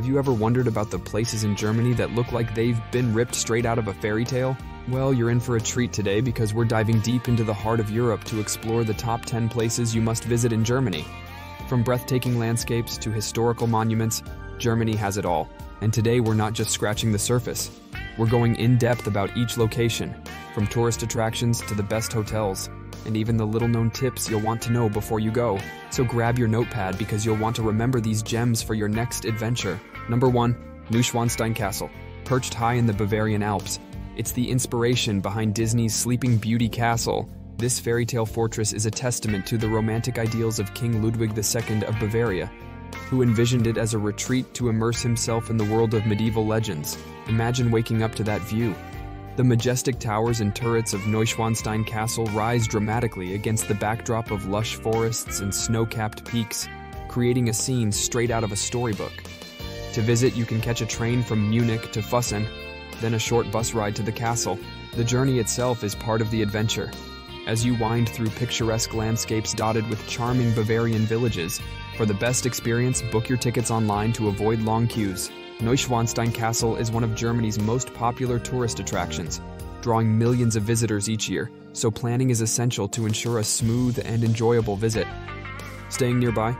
Have you ever wondered about the places in Germany that look like they've been ripped straight out of a fairy tale? Well, you're in for a treat today because we're diving deep into the heart of Europe to explore the top 10 places you must visit in Germany. From breathtaking landscapes to historical monuments, Germany has it all. And today we're not just scratching the surface. We're going in depth about each location, from tourist attractions to the best hotels, and even the little known tips you'll want to know before you go. So grab your notepad because you'll want to remember these gems for your next adventure. Number 1. Neuschwanstein Castle. Perched high in the Bavarian Alps, it's the inspiration behind Disney's Sleeping Beauty Castle. This fairy tale fortress is a testament to the romantic ideals of King Ludwig II of Bavaria, who envisioned it as a retreat to immerse himself in the world of medieval legends. Imagine waking up to that view. The majestic towers and turrets of Neuschwanstein Castle rise dramatically against the backdrop of lush forests and snow-capped peaks, creating a scene straight out of a storybook. To visit, you can catch a train from Munich to Füssen, then a short bus ride to the castle. The journey itself is part of the adventure. As you wind through picturesque landscapes dotted with charming Bavarian villages, for the best experience, book your tickets online to avoid long queues. Neuschwanstein Castle is one of Germany's most popular tourist attractions, drawing millions of visitors each year, so planning is essential to ensure a smooth and enjoyable visit. Staying nearby?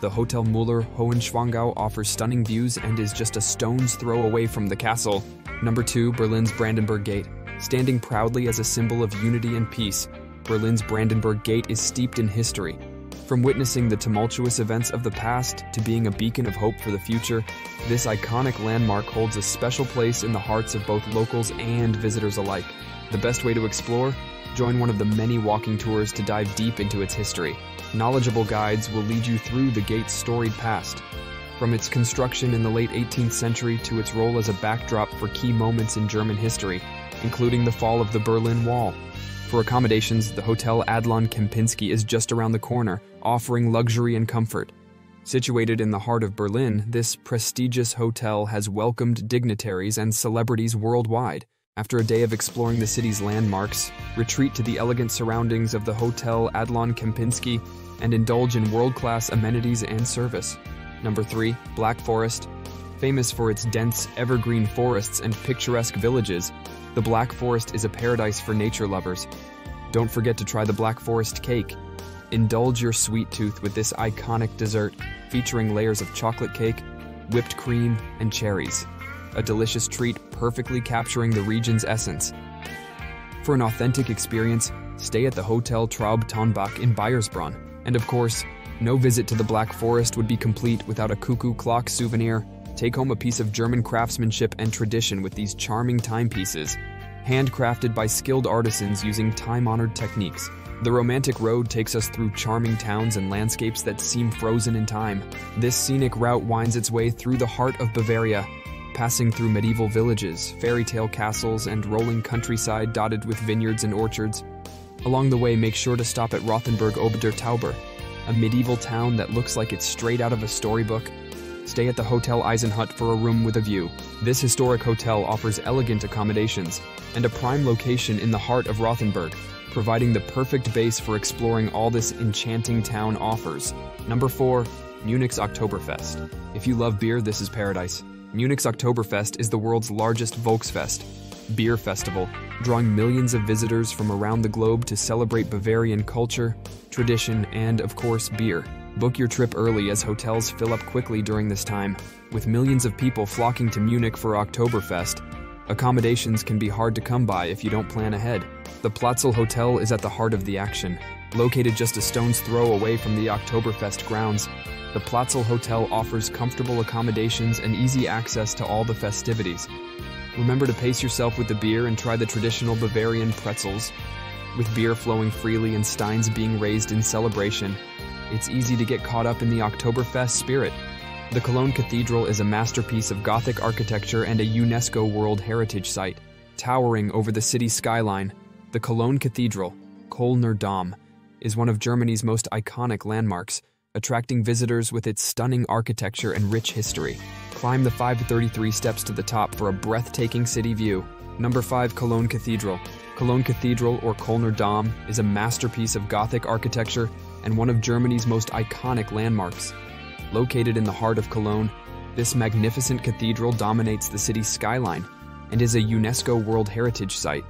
The Hotel Muller Hohenschwangau offers stunning views and is just a stone's throw away from the castle. Number 2, Berlin's Brandenburg Gate. Standing proudly as a symbol of unity and peace, Berlin's Brandenburg Gate is steeped in history. From witnessing the tumultuous events of the past to being a beacon of hope for the future, this iconic landmark holds a special place in the hearts of both locals and visitors alike. The best way to explore? Join one of the many walking tours to dive deep into its history. Knowledgeable guides will lead you through the gate's storied past, from its construction in the late 18th century to its role as a backdrop for key moments in German history, including the fall of the Berlin Wall. For accommodations, the Hotel Adlon Kempinski is just around the corner, offering luxury and comfort. Situated in the heart of Berlin, this prestigious hotel has welcomed dignitaries and celebrities worldwide. After a day of exploring the city's landmarks, retreat to the elegant surroundings of the Hotel Adlon Kempinski and indulge in world-class amenities and service. Number 3. Black Forest. Famous for its dense, evergreen forests and picturesque villages, the Black Forest is a paradise for nature lovers. Don't forget to try the Black Forest cake. Indulge your sweet tooth with this iconic dessert, featuring layers of chocolate cake, whipped cream, and cherries. A delicious treat perfectly capturing the region's essence. For an authentic experience, stay at the Hotel Traube Tonbach in Baiersbronn. And of course, no visit to the Black Forest would be complete without a cuckoo clock souvenir. Take home a piece of German craftsmanship and tradition with these charming timepieces, handcrafted by skilled artisans using time-honored techniques. The romantic road takes us through charming towns and landscapes that seem frozen in time. This scenic route winds its way through the heart of Bavaria, passing through medieval villages, fairy tale castles, and rolling countryside dotted with vineyards and orchards. Along the way, make sure to stop at Rothenburg ob der Tauber, a medieval town that looks like it's straight out of a storybook. Stay at the Hotel Eisenhut for a room with a view. This historic hotel offers elegant accommodations and a prime location in the heart of Rothenburg, providing the perfect base for exploring all this enchanting town offers. Number 4. Munich's Oktoberfest. If you love beer, this is paradise. Munich's Oktoberfest is the world's largest Volksfest, beer festival, drawing millions of visitors from around the globe to celebrate Bavarian culture, tradition, and, of course, beer. Book your trip early as hotels fill up quickly during this time. With millions of people flocking to Munich for Oktoberfest, accommodations can be hard to come by if you don't plan ahead. The Platzl Hotel is at the heart of the action. Located just a stone's throw away from the Oktoberfest grounds, the Platzl Hotel offers comfortable accommodations and easy access to all the festivities. Remember to pace yourself with the beer and try the traditional Bavarian pretzels. With beer flowing freely and steins being raised in celebration, it's easy to get caught up in the Oktoberfest spirit. The Cologne Cathedral is a masterpiece of Gothic architecture and a UNESCO World Heritage Site. Towering over the city's skyline, the Cologne Cathedral, Kölner Dom, is one of Germany's most iconic landmarks, attracting visitors with its stunning architecture and rich history. Climb the 533 steps to the top for a breathtaking city view. Number 5 Cologne Cathedral. Cologne Cathedral, or Kölner Dom, is a masterpiece of Gothic architecture and one of Germany's most iconic landmarks. Located in the heart of Cologne, This magnificent cathedral dominates the city's skyline and is a UNESCO World Heritage Site.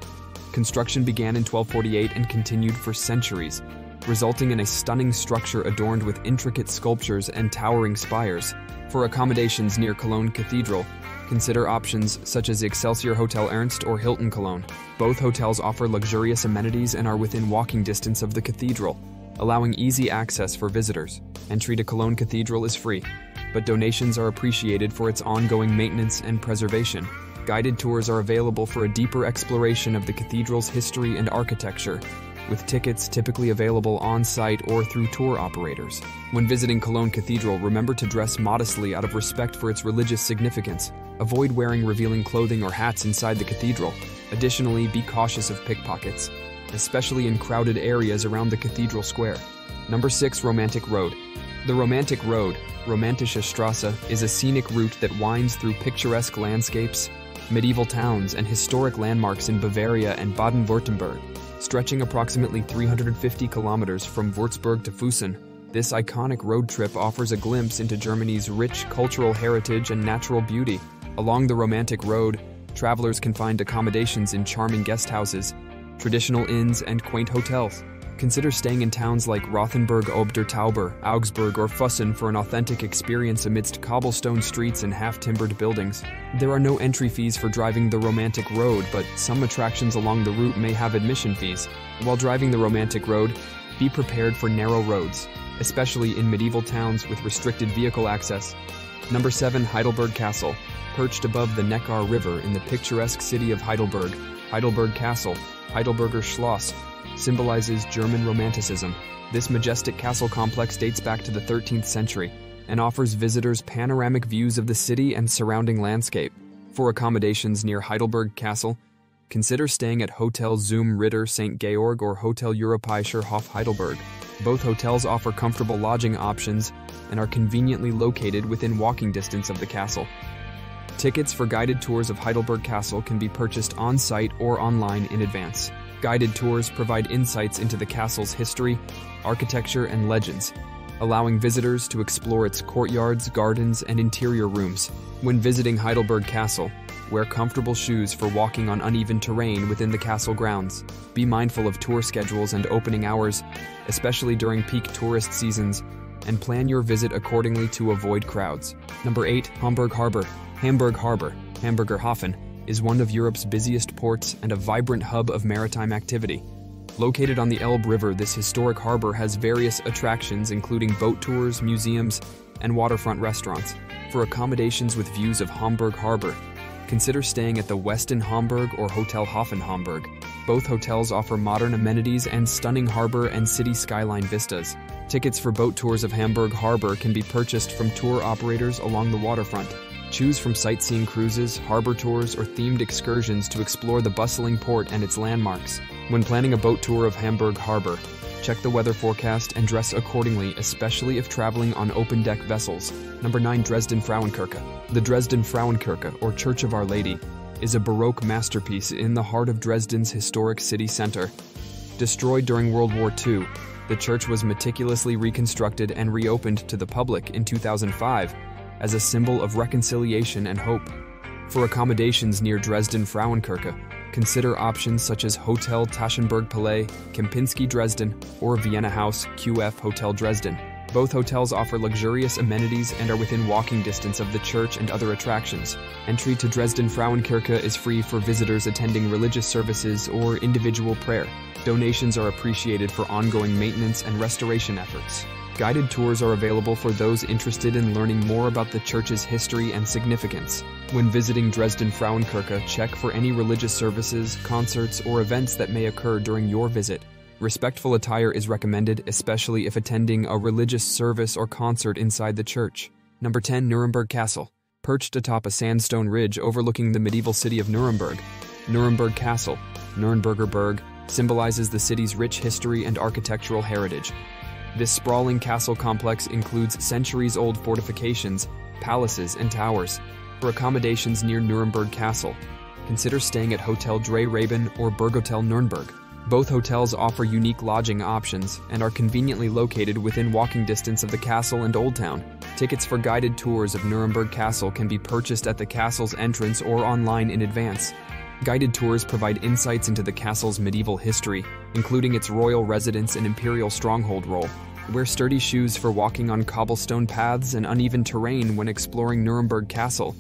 Construction began in 1248 and continued for centuries, resulting in a stunning structure adorned with intricate sculptures and towering spires. For accommodations near Cologne Cathedral, consider options such as the Excelsior Hotel Ernst or Hilton Cologne. Both hotels offer luxurious amenities and are within walking distance of the cathedral, allowing easy access for visitors. Entry to Cologne Cathedral is free, but donations are appreciated for its ongoing maintenance and preservation. Guided tours are available for a deeper exploration of the cathedral's history and architecture, with tickets typically available on site or through tour operators. When visiting Cologne Cathedral, remember to dress modestly out of respect for its religious significance. Avoid wearing revealing clothing or hats inside the cathedral. Additionally, be cautious of pickpockets, especially in crowded areas around the cathedral square. Number 6 Romantic Road. The Romantic Road, Romantische Straße, is a scenic route that winds through picturesque landscapes, medieval towns, and historic landmarks in Bavaria and Baden Württemberg. Stretching approximately 350 kilometers from Würzburg to Fussen, this iconic road trip offers a glimpse into Germany's rich cultural heritage and natural beauty. Along the Romantic Road, travelers can find accommodations in charming guest houses, traditional inns, and quaint hotels. Consider staying in towns like Rothenburg ob der Tauber, Augsburg, or Fussen for an authentic experience amidst cobblestone streets and half-timbered buildings. There are no entry fees for driving the Romantic Road, but some attractions along the route may have admission fees. While driving the Romantic Road, be prepared for narrow roads, especially in medieval towns with restricted vehicle access. Number 7 Heidelberg Castle. Perched above the Neckar River in the picturesque city of Heidelberg, Heidelberg Castle, Heidelberger Schloss, symbolizes German Romanticism. This majestic castle complex dates back to the 13th century and offers visitors panoramic views of the city and surrounding landscape. For accommodations near Heidelberg Castle, consider staying at Hotel Zum Ritter St. Georg or Hotel Europäischer Hof Heidelberg. Both hotels offer comfortable lodging options and are conveniently located within walking distance of the castle. Tickets for guided tours of Heidelberg Castle can be purchased on site or online in advance. Guided tours provide insights into the castle's history, architecture, and legends, allowing visitors to explore its courtyards, gardens, and interior rooms. When visiting Heidelberg Castle, wear comfortable shoes for walking on uneven terrain within the castle grounds. Be mindful of tour schedules and opening hours, especially during peak tourist seasons, and plan your visit accordingly to avoid crowds. Number 8. Hamburg Harbor. Hamburg Harbor, Hamburger Hafen, is one of Europe's busiest ports and a vibrant hub of maritime activity. Located on the Elbe River, this historic harbor has various attractions including boat tours, museums, and waterfront restaurants. For accommodations with views of Hamburg Harbor, consider staying at the Westin Hamburg or Hotel Hafen Hamburg. Both hotels offer modern amenities and stunning harbor and city skyline vistas. Tickets for boat tours of Hamburg Harbor can be purchased from tour operators along the waterfront. Choose from sightseeing cruises, harbor tours, or themed excursions to explore the bustling port and its landmarks. When planning a boat tour of Hamburg Harbor, check the weather forecast and dress accordingly, especially if traveling on open deck vessels. Number 9 Dresden Frauenkirche. The Dresden Frauenkirche, or Church of Our Lady, is a Baroque masterpiece in the heart of Dresden's historic city center. Destroyed during World War II, the church was meticulously reconstructed and reopened to the public in 2005 as a symbol of reconciliation and hope. For accommodations near Dresden Frauenkirche, consider options such as Hotel Taschenberg Palais, Kempinski Dresden, or Vienna House QF Hotel Dresden. Both hotels offer luxurious amenities and are within walking distance of the church and other attractions. Entry to Dresden Frauenkirche is free for visitors attending religious services or individual prayer. Donations are appreciated for ongoing maintenance and restoration efforts. Guided tours are available for those interested in learning more about the church's history and significance. When visiting Dresden Frauenkirche, check for any religious services, concerts, or events that may occur during your visit. Respectful attire is recommended, especially if attending a religious service or concert inside the church. Number 10 Nuremberg Castle. Perched atop a sandstone ridge overlooking the medieval city of Nuremberg, Nuremberg Castle, Nürnberger Burg, symbolizes the city's rich history and architectural heritage. This sprawling castle complex includes centuries old fortifications, palaces, and towers. For accommodations near Nuremberg Castle, consider staying at Hotel Drei Raben or Burghotel Nuremberg. Both hotels offer unique lodging options and are conveniently located within walking distance of the castle and Old Town. Tickets for guided tours of Nuremberg Castle can be purchased at the castle's entrance or online in advance. Guided tours provide insights into the castle's medieval history, including its royal residence and imperial stronghold role. Wear sturdy shoes for walking on cobblestone paths and uneven terrain when exploring Nuremberg Castle.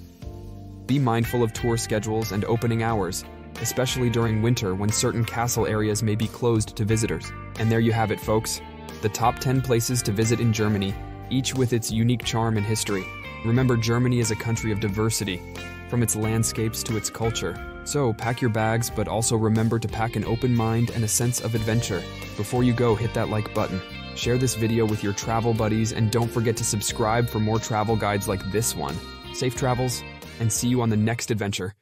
Be mindful of tour schedules and opening hours, especially during winter when certain castle areas may be closed to visitors. And there you have it, folks. The top 10 places to visit in Germany, each with its unique charm and history. Remember, Germany is a country of diversity, from its landscapes to its culture. So, pack your bags, but also remember to pack an open mind and a sense of adventure. Before you go, hit that like button. Share this video with your travel buddies, and don't forget to subscribe for more travel guides like this one. Safe travels, and see you on the next adventure.